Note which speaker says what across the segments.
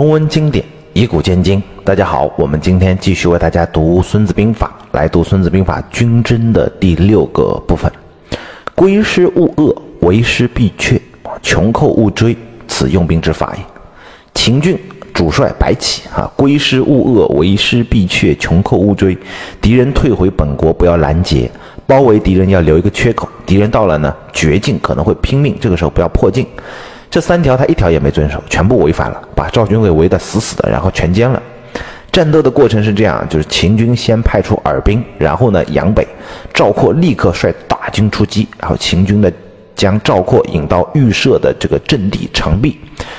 Speaker 1: 重温经典，以古鉴今。大家好，我们今天继续为大家读《孙子兵法》，来读《孙子兵法·军争》的第六个部分：归师勿遏，为师必却；穷寇勿追，此用兵之法也。秦军主帅白起啊，归师勿遏，为师必却；穷寇勿追，敌人退回本国，不要拦截；包围敌人要留一个缺口，敌人到了呢，绝境可能会拼命，这个时候不要破境。这三条他一条也没遵守，全部违反了，把赵军给围得死死的，然后全歼了。战斗的过程是这样，就是秦军先派出耳兵，然后呢佯北，赵括立刻率大军出击，然后秦军呢将赵括引到预设的这个阵地长壁，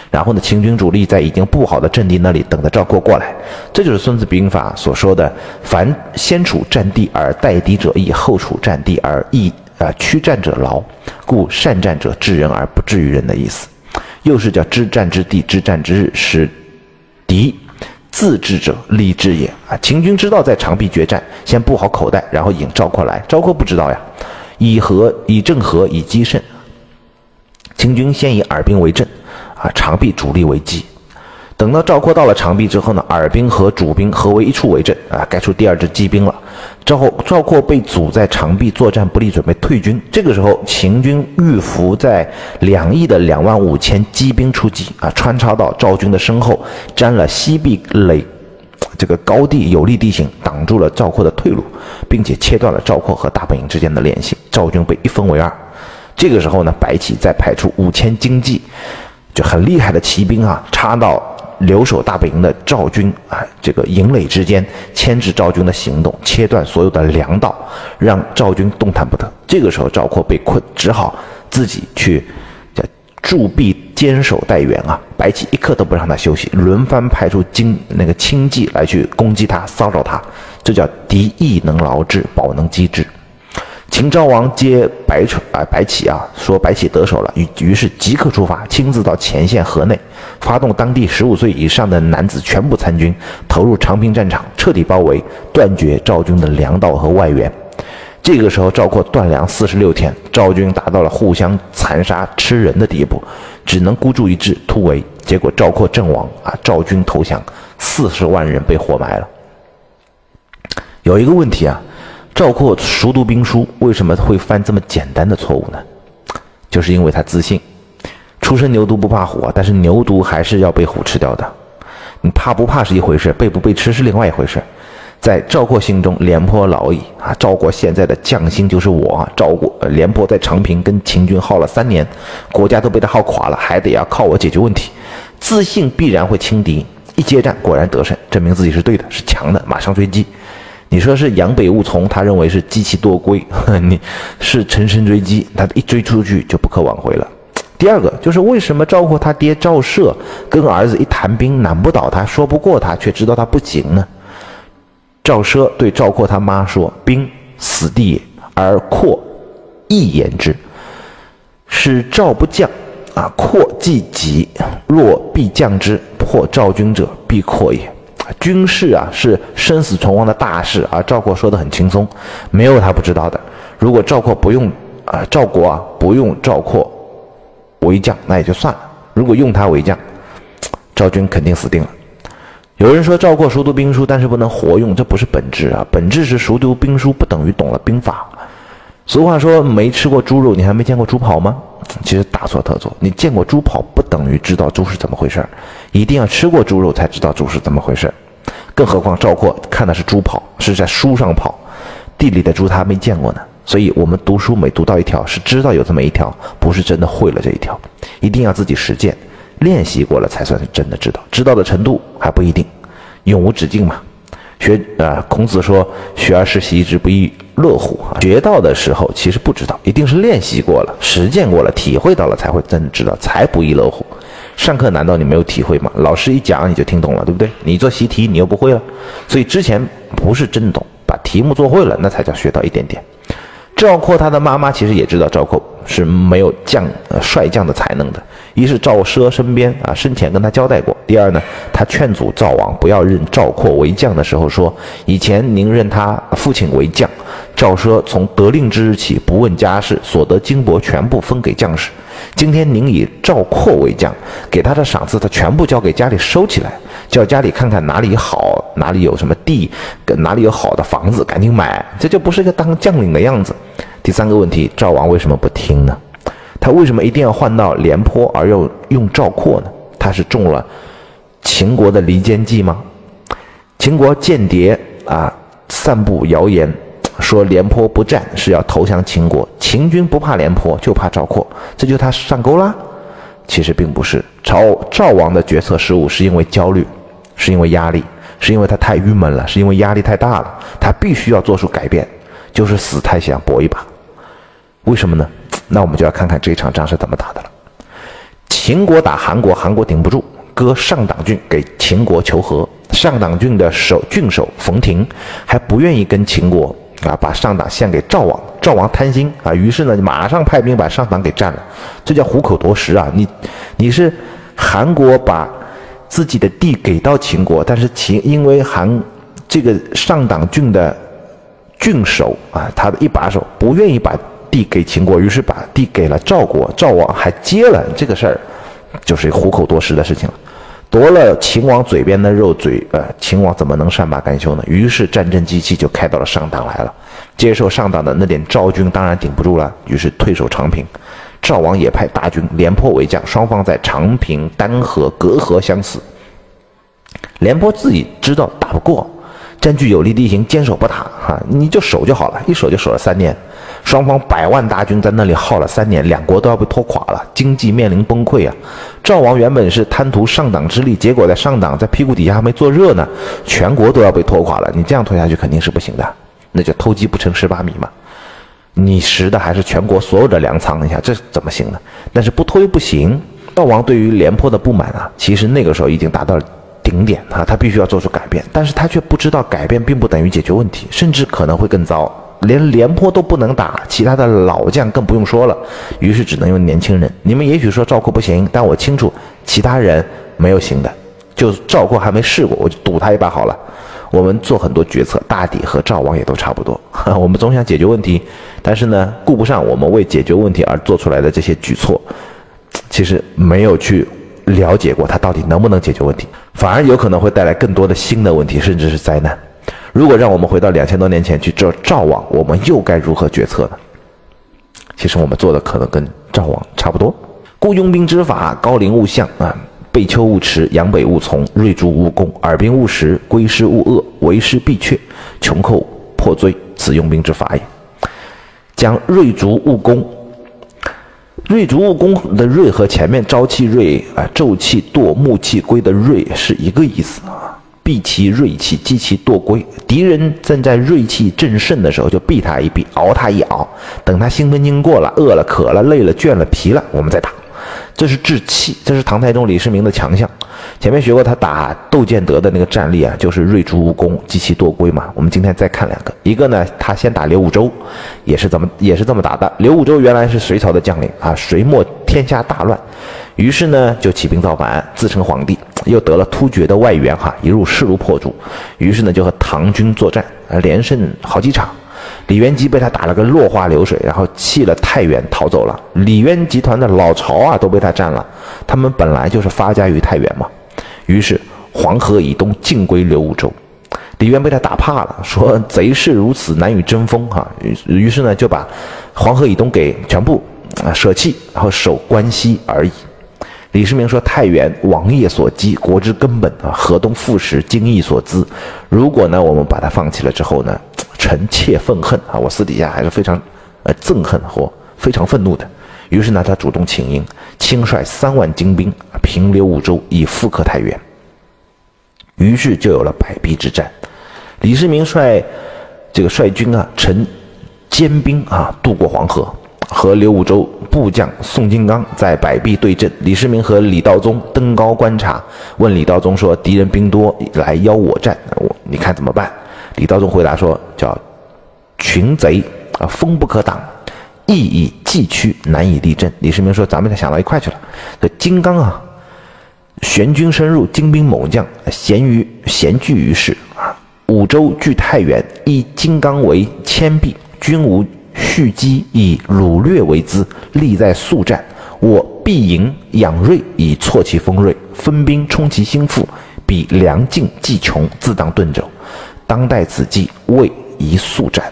Speaker 1: 然后呢秦军主力在已经布好的阵地那里等着赵括过来。这就是《孙子兵法》所说的“凡先处战地而待敌者易，后处战地而易啊驱战者劳，故善战者治人而不治于人”的意思。又是叫知战之地，知战之日，使敌自知者利之也啊！秦军知道在长壁决战，先布好口袋，然后引赵括来。赵括不知道呀，以和以正和，以击胜。秦军先以耳兵为阵，啊，长壁主力为基。等到赵括到了长壁之后呢，耳兵和主兵合为一处为阵啊，该出第二支机兵了。赵赵括被阻在长壁作战不利，准备退军。这个时候，秦军御伏在两翼的两万五千机兵出击啊，穿插到赵军的身后，占了西壁垒这个高地有利地形，挡住了赵括的退路，并且切断了赵括和大本营之间的联系。赵军被一分为二。这个时候呢，白起再派出五千精骑，就很厉害的骑兵啊，插到。留守大本营的赵军啊，这个营垒之间牵制赵军的行动，切断所有的粮道，让赵军动弹不得。这个时候，赵括被困，只好自己去叫驻壁坚守待援啊。白起一刻都不让他休息，轮番派出精那个轻骑来去攻击他，骚扰他。这叫敌意能劳之，保能击之。秦昭王接白啊白起啊，说白起得手了，于于是即刻出发，亲自到前线河内，发动当地十五岁以上的男子全部参军，投入长平战场，彻底包围，断绝赵军的粮道和外援。这个时候，赵括断粮四十六天，赵军达到了互相残杀、吃人的地步，只能孤注一掷突围，结果赵括阵亡啊，赵军投降，四十万人被活埋了。有一个问题啊。赵括熟读兵书，为什么会犯这么简单的错误呢？就是因为他自信。初生牛犊不怕虎啊，但是牛犊还是要被虎吃掉的。你怕不怕是一回事，被不被吃是另外一回事。在赵括心中，廉颇老矣啊！赵国现在的将星就是我！赵国廉颇在长平跟秦军耗了三年，国家都被他耗垮了，还得要靠我解决问题。自信必然会轻敌，一接战果然得胜，证明自己是对的，是强的，马上追击。你说是扬北勿从，他认为是机器多归，你是乘胜追击，他一追出去就不可挽回了。第二个就是为什么赵括他爹赵奢跟儿子一谈兵难不倒他，说不过他，却知道他不行呢？赵奢对赵括他妈说：“兵死地也，而括亦言之，使赵不将啊，括既急，若必将之，破赵军者，必括也。”军事啊是生死存亡的大事，而赵括说的很轻松，没有他不知道的。如果赵括不用啊，赵国啊不用赵括为将，那也就算了；如果用他为将，赵军肯定死定了。有人说赵括熟读兵书，但是不能活用，这不是本质啊，本质是熟读兵书不等于懂了兵法。俗话说没吃过猪肉，你还没见过猪跑吗？其实大错特错，你见过猪跑不等于知道猪是怎么回事儿，一定要吃过猪肉才知道猪是怎么回事儿。更何况赵括看的是猪跑，是在书上跑，地里的猪他没见过呢。所以我们读书每读到一条，是知道有这么一条，不是真的会了这一条，一定要自己实践、练习过了才算是真的知道。知道的程度还不一定，永无止境嘛。学啊，孔子说：“学而时习之，不亦乐乎？”啊，学到的时候其实不知道，一定是练习过了、实践过了、体会到了才会真的知道，才不亦乐乎。上课难道你没有体会吗？老师一讲你就听懂了，对不对？你做习题你又不会了，所以之前不是真懂，把题目做会了，那才叫学到一点点。赵括他的妈妈其实也知道赵括是没有将帅将的才能的。一是赵奢身边啊生前跟他交代过，第二呢，他劝阻赵王不要认赵括为将的时候说，以前您认他父亲为将，赵奢从得令之日起不问家事，所得金帛全部分给将士。今天您以赵括为将，给他的赏赐他全部交给家里收起来，叫家里看看哪里好，哪里有什么地，哪里有好的房子，赶紧买，这就不是一个当将领的样子。第三个问题，赵王为什么不听呢？他为什么一定要换到廉颇而又用赵括呢？他是中了秦国的离间计吗？秦国间谍啊，散布谣言。说廉颇不战是要投降秦国，秦军不怕廉颇，就怕赵括，这就他上钩啦。其实并不是，赵赵王的决策失误是因为焦虑，是因为压力，是因为他太郁闷了，是因为压力太大了，他必须要做出改变，就是死太想搏一把。为什么呢？那我们就要看看这场仗是怎么打的了。秦国打韩国，韩国顶不住，割上党郡给秦国求和。上党郡的守郡守冯亭还不愿意跟秦国。啊，把上党献给赵王，赵王贪心啊，于是呢，马上派兵把上党给占了，这叫虎口夺食啊！你，你是韩国把自己的地给到秦国，但是秦因为韩这个上党郡的郡守啊，他的一把手不愿意把地给秦国，于是把地给了赵国，赵王还接了这个事儿，就是虎口夺食的事情了。夺了秦王嘴边的肉，嘴呃，秦王怎么能善罢甘休呢？于是战争机器就开到了上党来了，接受上党的那点赵军当然顶不住了，于是退守长平。赵王也派大军，廉颇为将，双方在长平、丹河隔河相死。廉颇自己知道打不过，占据有利地形，坚守不打，哈，你就守就好了，一守就守了三年。双方百万大军在那里耗了三年，两国都要被拖垮了，经济面临崩溃啊！赵王原本是贪图上党之利，结果在上党在屁股底下还没坐热呢，全国都要被拖垮了。你这样拖下去肯定是不行的，那就偷鸡不成蚀把米嘛。你食的还是全国所有的粮仓，你想这怎么行呢？但是不拖又不行。赵王对于廉颇的不满啊，其实那个时候已经达到了顶点啊，他必须要做出改变，但是他却不知道改变并不等于解决问题，甚至可能会更糟。连廉颇都不能打，其他的老将更不用说了。于是只能用年轻人。你们也许说赵括不行，但我清楚其他人没有行的。就赵括还没试过，我就赌他一把好了。我们做很多决策，大抵和赵王也都差不多。我们总想解决问题，但是呢，顾不上我们为解决问题而做出来的这些举措，其实没有去了解过他到底能不能解决问题，反而有可能会带来更多的新的问题，甚至是灾难。如果让我们回到两千多年前去做赵王，我们又该如何决策呢？其实我们做的可能跟赵王差不多。故用兵之法：高陵勿向啊，背丘勿驰，阳北勿从，锐卒勿攻，耳兵勿食，归师勿遏，为师必却，穷寇破追，此用兵之法也。将锐卒勿攻，锐卒勿攻的锐和前面朝气锐啊，昼气堕，暮气归的锐是一个意思啊。避其锐气，击其惰归。敌人正在锐气正盛的时候，就避他一避，熬他一熬。等他兴奋劲过了，饿了、渴了、累了、倦了、疲了，我们再打。这是志气，这是唐太宗李世民的强项。前面学过他打窦建德的那个战例啊，就是锐卒无功，击其惰归嘛。我们今天再看两个，一个呢，他先打刘武周，也是怎么也是这么打的。刘武周原来是隋朝的将领啊，隋末天下大乱。于是呢，就起兵造反，自称皇帝，又得了突厥的外援，哈，一路势如破竹。于是呢，就和唐军作战，啊，连胜好几场。李元吉被他打了个落花流水，然后弃了太原逃走了。李渊集团的老巢啊，都被他占了。他们本来就是发家于太原嘛。于是黄河以东尽归刘武周。李渊被他打怕了，说贼势如此，难与争锋，哈。于于是呢，就把黄河以东给全部啊舍弃，然后守关西而已。李世民说：“太原王业所基，国之根本啊，河东赋实，精益所资。如果呢，我们把它放弃了之后呢，臣妾愤恨啊！我私底下还是非常，呃，憎恨或非常愤怒的。于是呢，他主动请缨，亲率三万精兵平刘武周，以复克太原。于是就有了百壁之战。李世民率这个率军啊，乘坚兵啊，渡过黄河。”和刘武周部将宋金刚在摆壁对阵，李世民和李道宗登高观察，问李道宗说：“敌人兵多，来邀我战，我你看怎么办？”李道宗回答说：“叫群贼啊，风不可挡，意以计趋，难以力争。”李世民说：“咱们想到一块去了。这金刚啊，玄军深入，精兵猛将，咸于咸聚于市啊。武周据太原，以金刚为牵臂，军无。蓄积以掳掠为资，利在速战。我必营养锐以挫其锋锐，分兵冲其心腹，彼粮尽计穷，自当遁走。当代子计，未宜速战。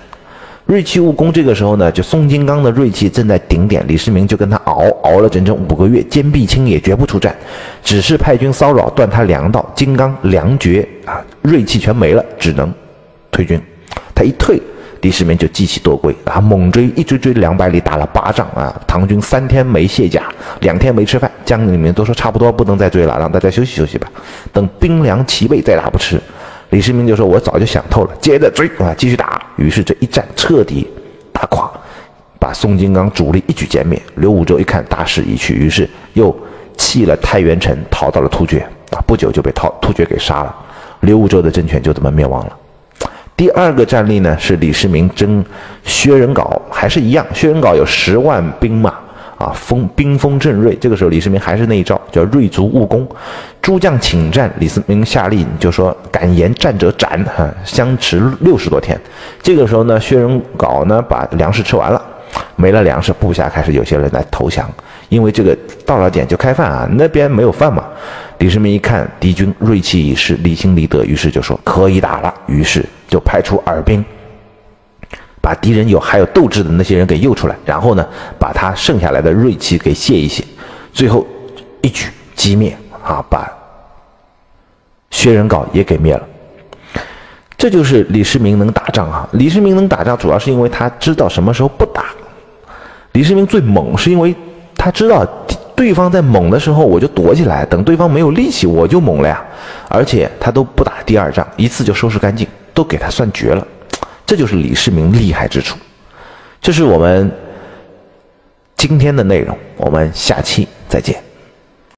Speaker 1: 锐气务工这个时候呢，就宋金刚的锐气正在顶点，李世民就跟他熬，熬了整整五个月，坚壁清野，绝不出战，只是派军骚扰，断他粮道。金刚粮绝啊，锐气全没了，只能退军。他一退，李世民就记起多归啊，猛追，一追追两百里，打了八仗啊。唐军三天没卸甲，两天没吃饭，将领们都说差不多不能再追了，让大家休息休息吧，等兵粮齐备再打不迟。李世民就说：“我早就想透了，接着追啊，继续打。”于是这一战彻底打垮，把宋金刚主力一举歼灭。刘武周一看大势已去，于是又弃了太原城，逃到了突厥啊。不久就被突突厥给杀了，刘武周的政权就这么灭亡了。第二个战例呢，是李世民征薛仁杲，还是一样，薛仁杲有十万兵马。啊，锋兵锋正锐，这个时候李世民还是那一招，叫锐卒务工。诸将请战，李世民下令就说：“敢言战者斩！”哈，相持六十多天。这个时候呢，薛仁杲呢把粮食吃完了，没了粮食，部下开始有些人来投降，因为这个到了点就开饭啊，那边没有饭嘛。李世民一看敌军锐气已失，离心离德，于是就说可以打了，于是就派出耳兵。把敌人有还有斗志的那些人给诱出来，然后呢，把他剩下来的锐气给泄一泄，最后一举击灭啊，把薛仁杲也给灭了。这就是李世民能打仗啊！李世民能打仗，主要是因为他知道什么时候不打。李世民最猛，是因为他知道对方在猛的时候，我就躲起来，等对方没有力气，我就猛了呀。而且他都不打第二仗，一次就收拾干净，都给他算绝了。这就是李世民厉害之处，这是我们今天的内容，我们下期再见。